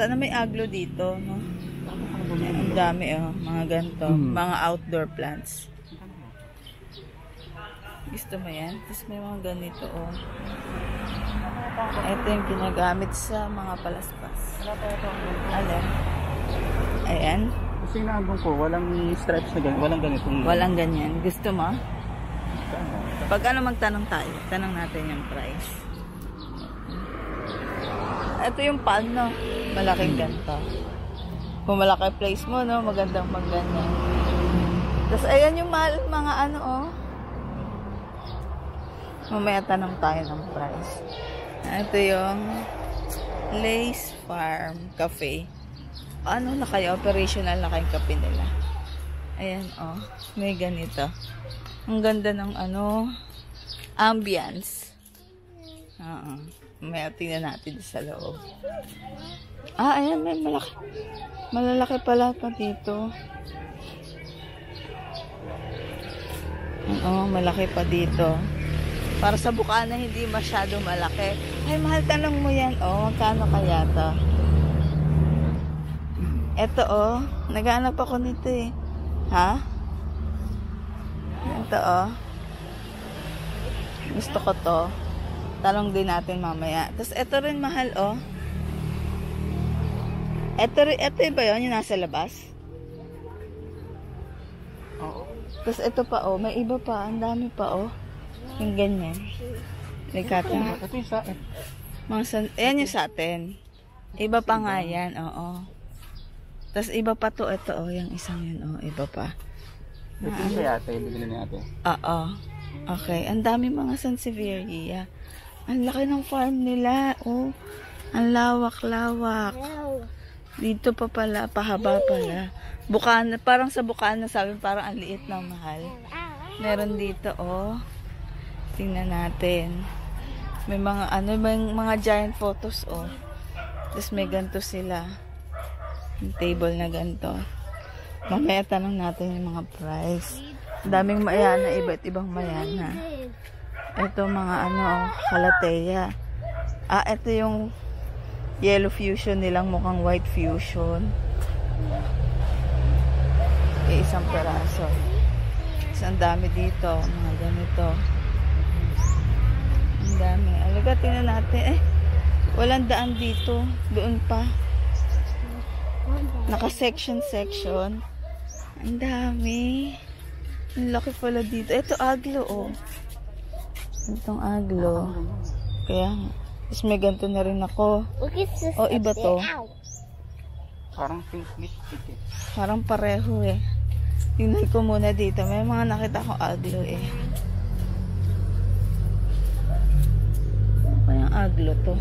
Sana may aglo dito, no? Ang dami, oh. Mga ganito. Hmm. Mga outdoor plants. Gusto mo yan? Tapos may mga ganito, oh. Ito yung ginagamit sa mga palaspas. Alin? Ayan. Kasi inaabang ko, walang stripes na ganyan, walang ganitong... Walang ganyan. Gusto mo? Pag ano magtanong tayo, tanong natin yung price. Ito yung pan, no? Malaking ganito. Kung malaki place mo, no? Magandang magganyan. Tapos, ayan yung mahal, mga ano, oh. Mamaya tanong tayo ng price. Ito yung Lace Farm Cafe. Ano na kayo? Operational na kayong kape nila. Ayan, oh. May ganito. Ang ganda ng ano, ambience. Oo. May tingnan natin sa loob. Ah, ayan, may malaki. Malalaki pala pa dito. Oo, malaki pa dito. Para sa bukana, hindi masyado malaki. Ay, mahal, tanong mo yan. Oh, magkano kaya to? Ito, oh. Naghanap ako nito eh. Ha? Ito, oh. Gusto ko to. Talong din natin mamaya. Tapos, ito rin mahal, oh. Ito, rin- ito ba yun? Yung nasa labas? Oo. Tapos, ito pa, oh. May iba pa. Ang dami pa, oh. Yung ganyan. Likata. Ito yung sa... Mga san... Ayan yung sa atin. Iba pa nga yan, oo. Tapos, iba pa to. Ito, oh. Yung isang yun, oh. Iba pa. Ito yung sa yate, bibili ni ate. Oo. Okay. Ang dami mga Sansevieria. Ang laki ng farm nila. Oh. Ang lawak-lawak. Dito pa pala, pahaba pala. Bukana, parang sa Bukana, sabi parang ang liit ng mahal. Meron dito, oh. Tingnan natin. May mga, ano, may mga giant photos, oh. Tapos may ganito sila. Yung table na ganito. Mamaya tanong natin yung mga price. Daming mayana, iba't ibang mayana. Ito mga ano, kalateya. Ah, ito yung yellow fusion nilang mukhang white fusion. Eh, isang peraso. Isang dami dito, mga ganito. Ang dami. Alaga, tingnan natin. Eh, walang daan dito. Doon pa. Naka-section, section. Ang dami. Ang laki pala dito. Ito, aglo, oh. Itong aglo. Kaya. Tapos may ganito na rin ako. Oh, iba to. Ow. Parang pink eh. Parang pareho eh. Tingnan ko muna dito. May mga nakita ko aglo eh. Ano kayang aglo to?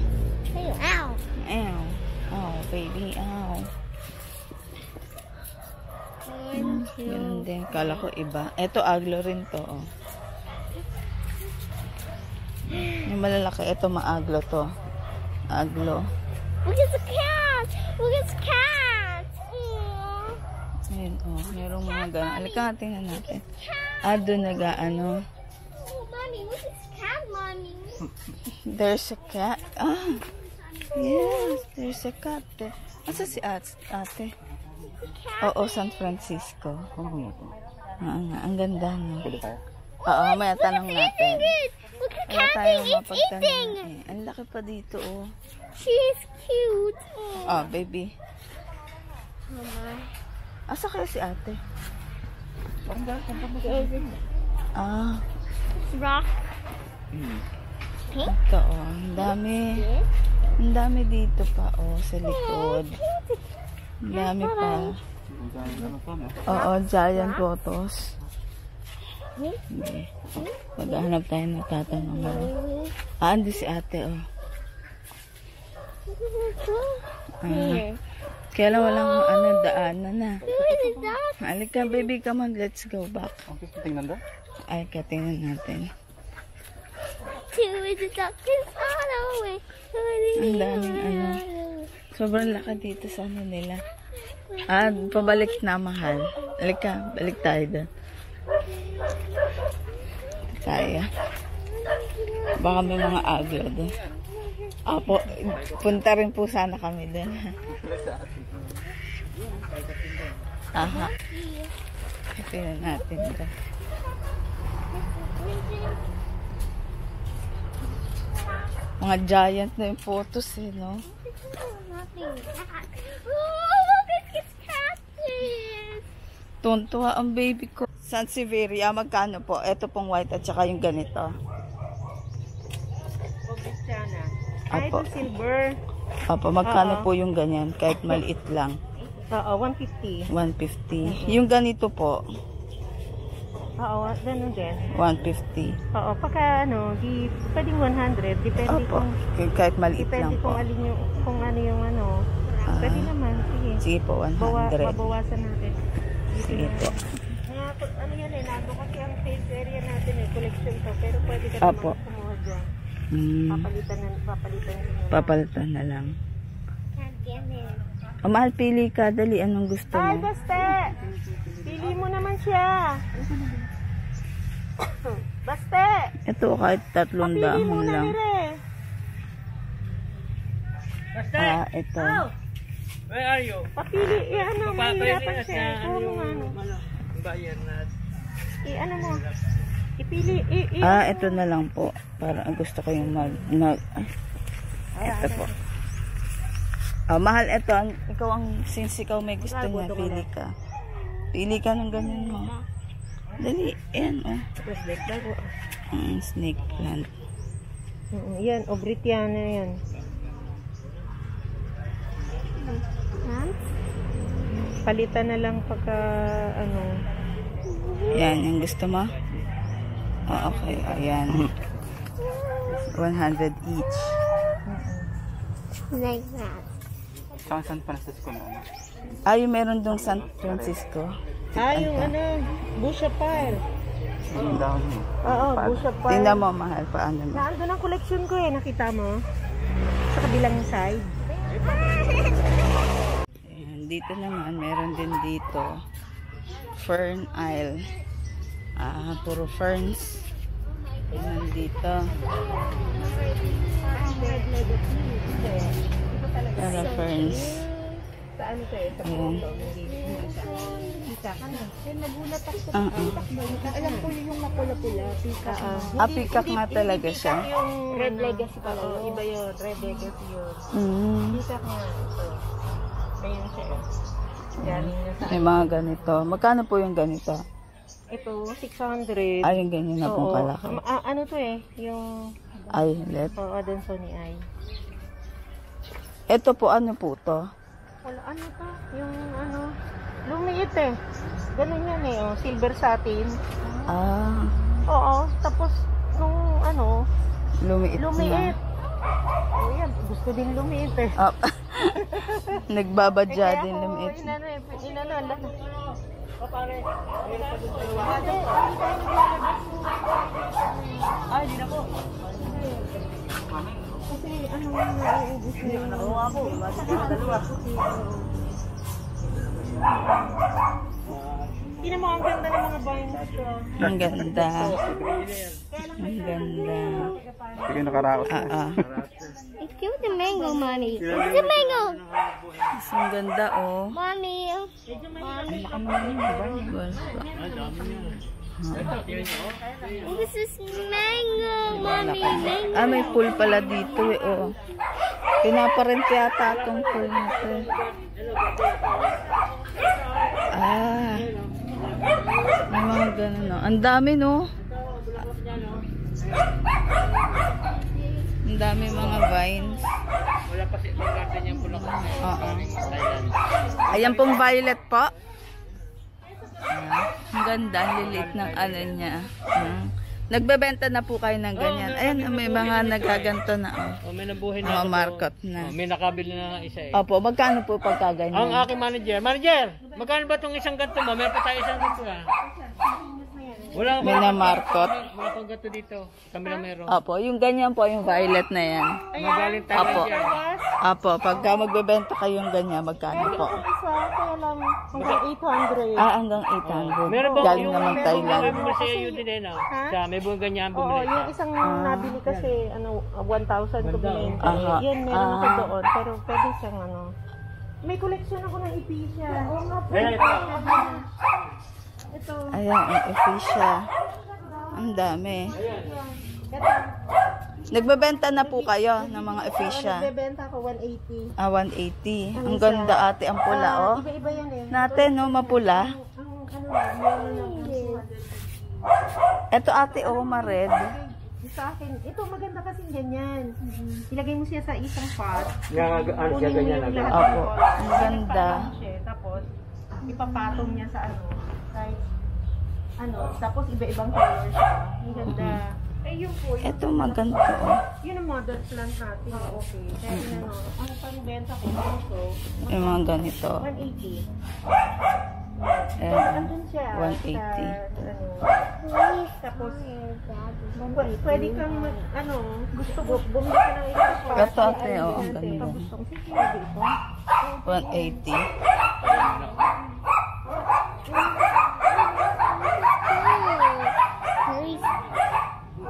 Ow. Ow. Oh, baby. Ow. Ganun din. Kala ko iba. Ito aglo rin to. Oh. Yung malalaki. Ito maaglo to. Aglo. Look at the cat. Look at the cat. Aw. Ayun, oh. Merong mga ganun. Alika, tingnan natin. Ah, doon nag-ano. Oh, mommy, look at the cat, mommy. There's a cat. Ah, yes, there's a cat. Asa si ate? ate? Oo, San Francisco. Ano? Oo nga, ang ganda no. Pwede tayo? Oo, may tanong natin. It. Look at thing. It's eating. Eh. Ang laki pa dito, oh. She's cute. Oh, Oh, baby. my. Asa kaya si ate? Parang dahil kung pa Ah, It's rock. Hmm. ito, oh. Ang dami. Ang dami dito pa, oh, sa likod. Ang dami pa. Oo, giant photos. Hindi. Maghanap tayo ng tatanong. Ah, andi si ate, oh. Ah, kaya lang walang ano, daanan na. That? Halika, baby, come on, let's go back. Gusto tingnan daw? Ay, katingnan natin. Ang daming ano. Sobrang laki dito sa ano nila. Ah, pabalik na mahal. Halika, balik tayo doon. Tayo. Baka may mga aglo doon. Opo, punta rin po sana kami doon. Aha. Ito yun natin doon. Mga giant na yung photos eh, no? Tuntua ang baby ko. Sansevieria, magkano po? Ito pong white at saka yung ganito. Sana. Ay, Apo. silver. Opo, magkano Oo. po yung ganyan? Kahit maliit lang. Oo, 150. 150. Yung ganito po, Oo, ganun din. 150. Oo, pagka ano, di, pwedeng 100. Depende Opo, kung, kahit maliit lang depende po. kung alin yung, kung ano yung ano. Ah. Pwede naman, sige. Sige po, Bawa, 100. mabawasan natin. Sige po. Ano yan eh, nando kasi ang sales area natin eh, collection to. Pero pwede ka Opo. naman kumuha dyan. Hmm, Papalitan na, papalitan na. papalitan na lang. God damn it. O, mahal, pili ka. Dali, anong gusto Ay, mo? baste! Pili mo naman siya. baste! Ito, kahit tatlong Pili dahon mo na lang. nire. Ah, ito. Where are you? Papili, eh ano, mahirapan siya. Kuha mo nga ano. Bayan na. Eh ano mo. Ipili, i, i, Ah, ito na lang po. Para gusto ko yung mag... mag ay, ito po. Ah, mahal, ito. Ang- Ikaw ang, since ikaw may gusto niya, pili ka. Pili ka ng ganyan mo. Dali, yan, oh. Tapos like bago. Mm, snake plant. Mm, Yan, obritiana yan. Huh? Palitan na lang pagka, ano, Yan, yung gusto mo? Ah, okay. Ayan. 100 each. Like that. Saan San Francisco na ano? Ah, yung meron dong San Francisco. ah, yung ano, busha pile. Yung dahon mo. Oo, busha pile. Tingnan mo, mahal, paano mo. Nandun ang collection ko eh, nakita mo? Sa kabilang side. Ayan, dito naman, meron din dito. Fern Isle. Ah, puro ferns. Ayan, dito. Para ferns. Sa ano to eh, sa Ayan. Kita ka na. Nagulat ako sa Ah, ah. Alam ko yung mapula-pula, pika. Ah, pikak nga talaga siya. Yung red legacy pala. Iba yun. Red legacy yun. Mm. Pika nga. Ito. Ayun siya. May mga ganito. Magkano po yung ganito? Ito, 600. Ay, yung ganyan na pong kalaki. Ah, ano to eh? Yung... Ay, let. Oo, oh, doon Sony Eye. Ito po, ano po to? Wala, ano to? Yung ano... Lumiit eh. Ganun yan eh. Oh. Silver satin. Ah, Oo. Tapos, nung ano, lumiit, lumiit. na. Oh, yan. Gusto din lumiit eh. Ah, nagbabadya Kaya din ako, lumiit. Inano eh. Inano. Inano. Ay, di na po. Kasi ano nga nauubos niya. Oo ako. Dalawa. Tingnan mo, ang ganda ng mga vines ko. Ang ganda. Ang ganda. Sige, nakaraos Ah, ah. It's cute the mango, mommy. At the mango. Mas ang ganda, oh. Mommy. Well, This is mango, mommy. Mango. Ah, may pool pala dito, eh, oh. Pinaparent yata itong pool nito. Ah. Mga ganun, no. Ang dami, no. Ang dami mga vines. Wala pa si garden yung Bulacan. Oo. Ayan pong violet po. Ang ganda, lilit ng ano niya. Ayan. Nagbebenta na po kayo ng ganyan. Ayan, may mga nagaganto na. Oh. Oh, may nabuhay Mga na. ako market na. Oh, may nakabili na ng isa eh. Opo, magkano po pagka Ang aking manager, manager, magkano ba itong isang ganito mo? Meron pa tayo isang ganito ah. Wala Minamarkot. Wala pang gato dito. Kami lang meron. Opo, yung ganyan po, yung violet na yan. Magaling tayo Apo. dyan. Apo, pagka magbebenta kayong ganyan, magkano po? Isa, kaya lang hanggang 800. Ah, hanggang 800. Meron ba Galing naman Thailand. Sabi mo sa iyo din eh, no? Sa may buong ganyan Oo, bumili yung ka. isang nabili kasi, ano, 1,000 ko binenta. Aha. Eh. Yan, meron ako Ah. doon. Pero pwede siyang, ano. May collection ako ng ipisya. Oo nga po. Eh, Ito. Ayan, ang official. Ang dami. Ito. Nagbebenta na po kayo ng mga official. Nagbebenta ako 180. Ah, 180. Ang ganda ate, ang pula, Ah, oh. Iba-iba yan eh. Natin, no, mapula. Ang ano Ito ate, oh, ma-red. sa akin, ito maganda kasi ganyan. Ilagay mo siya sa isang pot. Nga, ano siya ganyan Opo. Ang ganda. Tapos, ipapatong niya sa ano, kahit ano, tapos iba-ibang color siya. Ang ganda. Eh, yun po, yun, Ito maganda, yun ang model plant natin. Okay. Kaya ano, ang pangbenta ko, also, Yung mga ganito. 180. Ayan. Andun siya. 180. Sa, ano, tapos, pw- pwede kang, mag- ano, gusto mo, bumili ka ng isang pot. Ito, ate, oh, ang ganda. gusto pwede ito. 180.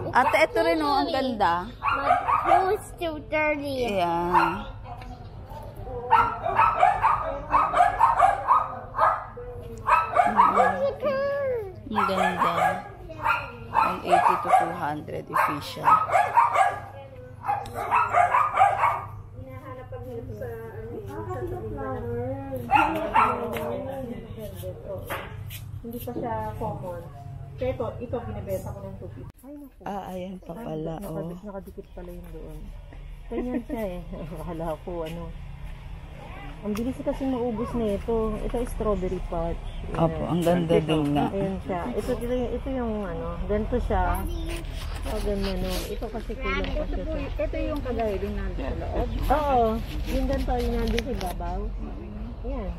Ate, ito rin, oh, ang ganda. My toes still dirty. Ayan. Ang ganda. 180 to 200 official. Hinahanap pag sa, ano, sa flower. Hindi pa siya common. Kaya ito, ito binibenta ko ng 250. Ah, ayan pa pala, oh. Nakadikit, nakadikit pala yun doon. Ganyan siya eh. Akala ko ano. Ang bilis kasi maubos na ito. Ito ay strawberry patch. Ayan. Opo, ang ganda din nga. Ayan siya. Ito, ito, ito yung ano, ganito siya. O ganyan no. Ito kasi kulang pa siya. sa- Ito yung kagaya din nandun sa loob. Oo. Yung ganito yung nandun sa babaw. Ayan.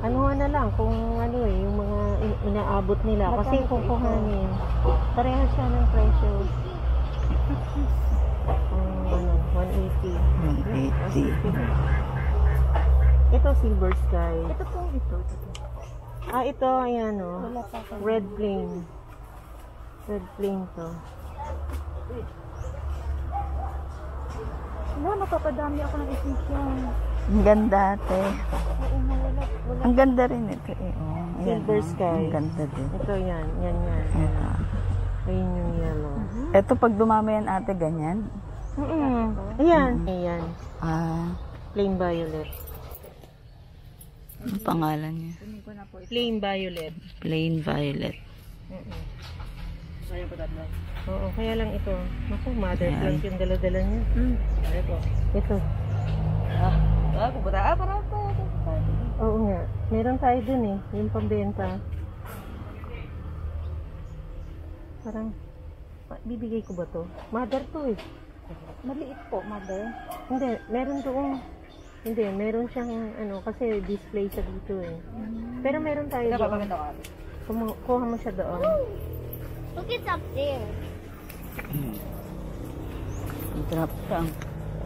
Ano na lang kung ano eh, yung mga in- inaabot nila. Kasi kukuhanin. Pareho siya ng presyo. Ang ano, 180. 180. Ito silver sky. Ito po, ito. Ah, ito, ayan o. Red plain. Red plain to. Wala, mapapadami ako ng essential. Ang ganda, ate. Ang ganda rin ito, eh. Oh, Silver sky. Ang ganda din. Ito yan, yan yan. Ayan. Ayun yung yellow. Ito pag dumami yan, ate, ganyan. Mm Ayan. Ayan. Ah, Plain violet. ang pangalan niya. Plain violet. Plain violet. Oo, kaya lang ito. Naku, mother plant yung dala-dala niya. Ito. Ito. Ah, pupunta. Ah, parang Oo nga. Meron tayo dun eh. Yung pambenta. Parang, pa- bibigay ko ba to? Mother to eh. Maliit po, mother. Hindi, meron doon. Hindi, meron siyang ano, kasi display siya dito eh. Pero meron tayo doon. Kumu- kuha mo siya doon. Look, it's up there. Drop lang.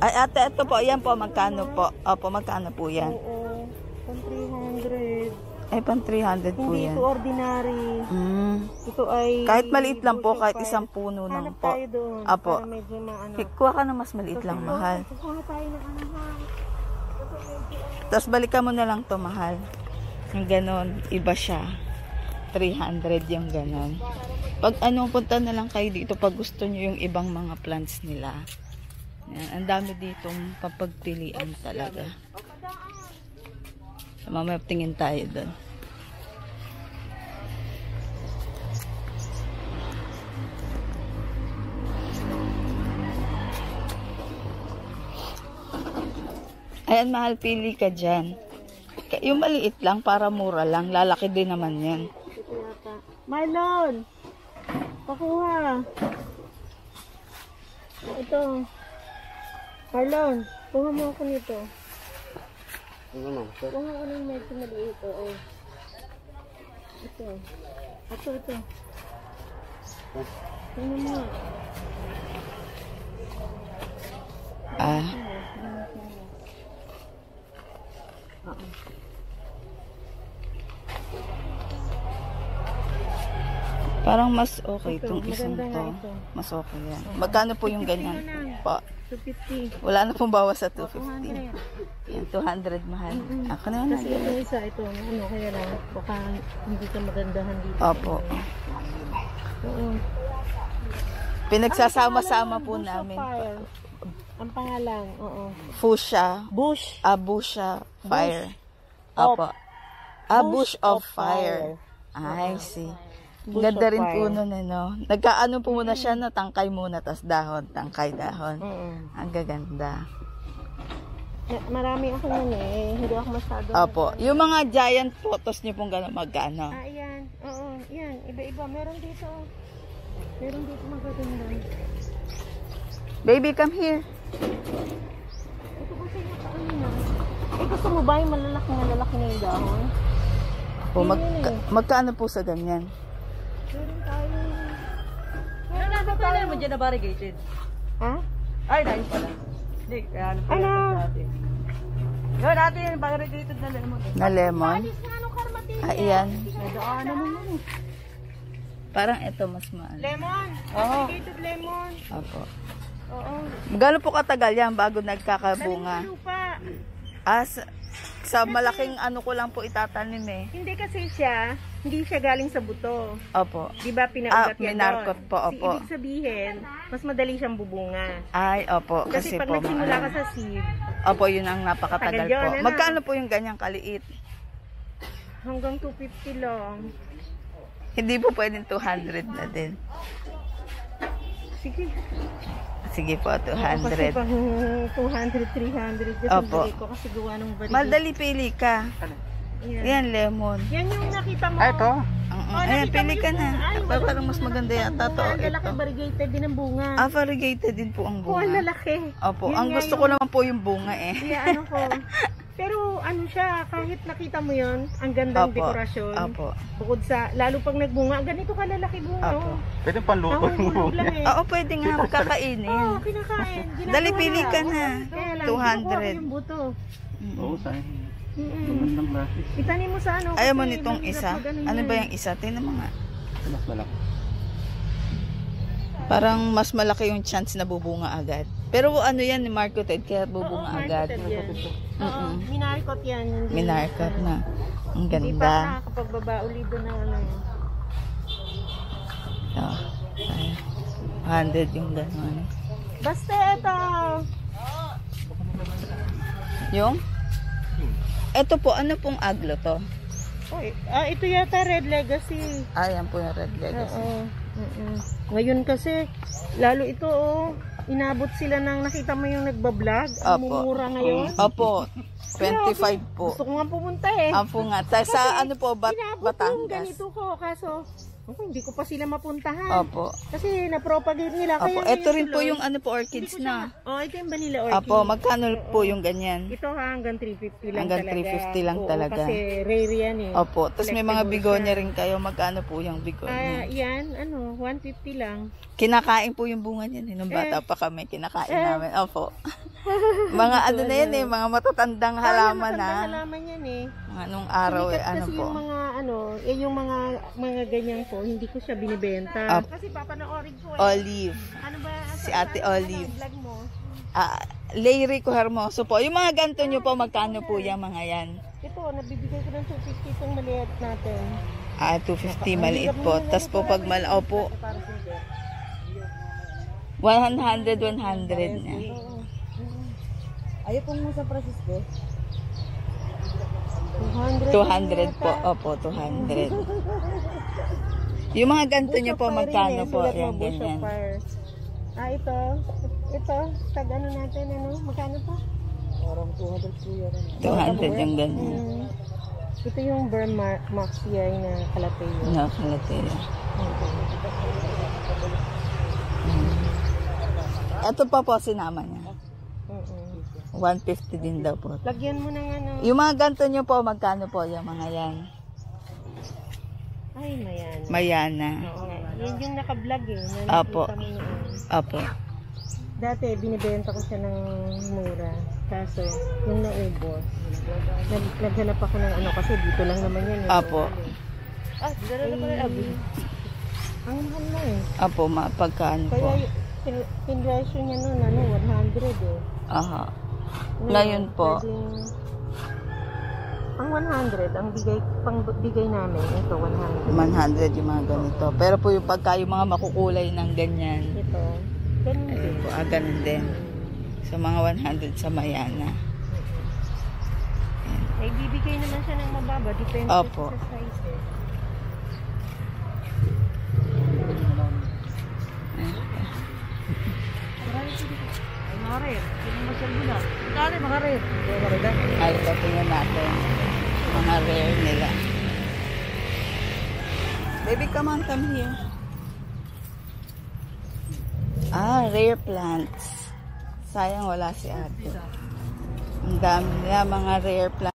Ay, ate, ito po. Yan po, magkano po? Opo, magkano po yan? Oo. Pang 300. Ay, pan 300 po Hindi yan. ito ordinary. Mm. Ito ay... Kahit maliit lang po, kahit isang puno lang Hanap po. tayo doon. Apo. Para medyo maano. Kuha ka na mas maliit lang, mahal. Kuha tayo ng ano. Tapos balikan mo na lang to mahal. Yung ganon, iba siya. 300 yung ganon. Pag ano, punta na lang kayo dito pag gusto nyo yung ibang mga plants nila. Yan, ang dami dito papagpilian talaga. So, mamaya tingin tayo doon. Ayan, mahal, pili ka dyan. Yung maliit lang, para mura lang. Lalaki din naman yan. Marlon! Pakuha. Ito. Marlon, kuha mo ako nito. Kuha ako ng medyo maliit. Oo. Ito. Ito, ito. Ano mo? Ah. Parang mas okay Ito, itong isang to. ito. Mas okay yan. Magkano po yung ganyan? Pa, 250. wala na pong bawas sa 250. 200. Yan, 200 mahal. Ako na Kasi na. yung isa, ito, ano, kaya lang, baka hindi ka magandahan dito. Opo. Oo. Pinagsasama-sama po namin. Fire. Ang pangalan, oo. Fuchsia. Bush. Abusha Fire. of- Opo. A Bush bush of of fire. I see. Bush Ganda rin po nun, ano. Nagkaano po muna siya, no? Tangkay muna, tas dahon. Tangkay dahon. Oo. Ang gaganda. Eh, Marami ako nun eh. Hindi ako masyado. Opo. Yung mga giant photos niyo pong gano'n magkano? Ah, yan. Oo, yan. Iba-iba. Meron dito. Meron dito magaganda. Baby, come here. Ito kasi yung ano na. Eh, gusto mo ba yung malalaki na lalaki na yung dahon? Po, magka, magkano po sa ganyan? Meron tayo. Ano na ba pala mo dyan na? Ha? Ay, dahil pala. Hindi, kaya ano pala Ano? dati. Yun, dati yung variegated na lemon. Na lemon? Ah, iyan. Nadaanan mo mo. Parang ito mas maano. Lemon. Oo. Irrigated lemon. Opo. Oo. Gano'n po katagal yan bago nagkakabunga? Lupa. Ah, sa, malaking ano ko lang po itatanim eh. Hindi kasi siya, hindi siya galing sa buto. Opo. Di ba pinaugat Ah, yan doon? po, Si- opo. Ibig sabihin, mas madali siyang bubunga. Ay, opo. Kasi, Kasi, pag po, nagsimula ka sa seed, Opo, yun ang napakatagal po. ano? Magkano po yung ganyang kaliit? hanggang 250 lang. Hindi po pwedeng 200 na din. Sige. Sige po, Oo, Kasi 200. pang 200, 300. Kasi Opo. ko kasi gawa ng bari. Madali pili ka. Yan. Yan, lemon. Yan yung nakita mo. Ay, ito. Ang- Oh, Ayan, pili ka na. bunga. Ay, Parang mas maganda bunga. yata to. Ang lalaki variegated din ang bunga. Ah, variegated din po ang Oo, ang bunga. lalaki. Opo, Yun ang gusto yung- ko naman po yung bunga eh. Kaya ano ko. Pero ano siya, kahit nakita mo yon ang gandang Opo. dekorasyon. Opo. Bukod sa, lalo pag nagbunga, ganito kalalaki bunga. Opo. Oh. Pwede panluto hulog lang eh. Oo, pwede nga kakainin. Oo, kinakain. Ginagawa Dali, pili ka na. Kaya lang, 200. kinukuha ko yung buto. Oo, sayang. Mm-mm. Magandang klase. Itanim mo sa ano. Ayaw mo nitong isa? Ano ba yung isa? Tingnan mo nga. Mas malaki. Parang mas malaki yung chance na bubunga agad. Pero ano yan, marketed, kaya bubunga Oo, agad. marketed yan. Oo, Mm-mm. minarkot yan. Hindi, Minarkat na. Ang Hindi pa ganda. nakakapagbaba ulit doon ng ano yun. Oh, ayan. 100 yung gano'n. Basta ito. Yung? Ito po, ano pong aglo to? Oy, ah, ito yata Red Legacy. Ayan po yung red legacy. Oo. Mm-mm. Ngayon kasi, lalo ito oh, inabot sila ng nakita mo yung nagbablog, ang Opo. mumura ngayon. Opo, 25 po. Gusto ko nga pumunta eh. Apo nga. Sa, sa ano po, Bat Inabot yung Batangas. ganito ko, kaso ako, hindi ko pa sila mapuntahan. Opo. Kasi na-propagate nila. Opo, Kaya ito rin po yung ano po, orchids na. Oh, ito yung vanilla orchid. Opo, magkano po yung ganyan? Ito ha, hanggang 350 lang Hanggang talaga. 350 lang Oo, talaga. kasi rare yan eh. Opo, tapos may mga bigonya rin kayo. Magkano po yung Ah, bigonya? yan, ano, 150 lang. Kinakain po yung bunga niyan. eh. Nung bata pa kami, kinakain namin. Opo. mga ano na yan eh, mga matatandang halaman na. matandang halaman yan eh. Mga nung araw eh, Sumikat ano kasi po. yung mga ano, eh yung mga mga ganyan ko, hindi ko siya binibenta. Up. Kasi papanoorin ko eh. Olive. Ano ba? Si sa- Ate ano, Olive. Ano, vlog mo? Ah, Leirico Hermoso po. Yung mga ganito nyo po, magkano po yung mga yan? Ito, nabibigay ko ng 250 itong maliit natin. Ah, 250 maliit po. Tapos po pag malaw po, Para sa iyo. 100, 100 na. Ayaw pong mo sa Francisco? 200. 200 po. Opo, 200. Yung mga ganito nyo po, magkano po? Yan, ganyan. Ah, ito. Ito. Tag ano natin, ano? Magkano to? Parang 200 po yan. 200 yung ganyan. Mm. Ito yung Burn Mar- Maxia na kalapay. No, kalate. Ito pa po sinama niya. 150 din daw po. Lagyan mo ng ano. Yung mga ganito nyo po, magkano po yung mga yan? Ay, mayan. Mayana. Oo. Yan yung naka-vlog eh. Na Apo. nakita mo noon. Opo. Dati, binibenta ko siya ng mura. Kaso, nung naubos, nag naghanap ako ng ano, kasi dito lang naman yan. eh. Apo. Ah, dala na pala abi. Ang mahal na eh. Opo, mapagkaan po. Kaya, pin- pinresyo niya noon, ano, 100 eh. Aha. Ngayon po. pwedeng- ang 100, ang bigay, pang bigay namin, ito, 100. 100 yung mga ganito. Pero po yung pagka yung mga makukulay ng ganyan, Ito, ganun din. po, ah, ganun din. So, mga 100 sa Mayana. Ay, bibigay naman siya ng mababa, depende Opo. sa sizes. Ay, mga rin. Sino masyal mo na? Dali, rin. Ay, ito tingnan natin. Mga rare nila. Baby, come on, come here. Ah, rare plants. Sayang wala si ate. Ang dami nila, mga rare plants.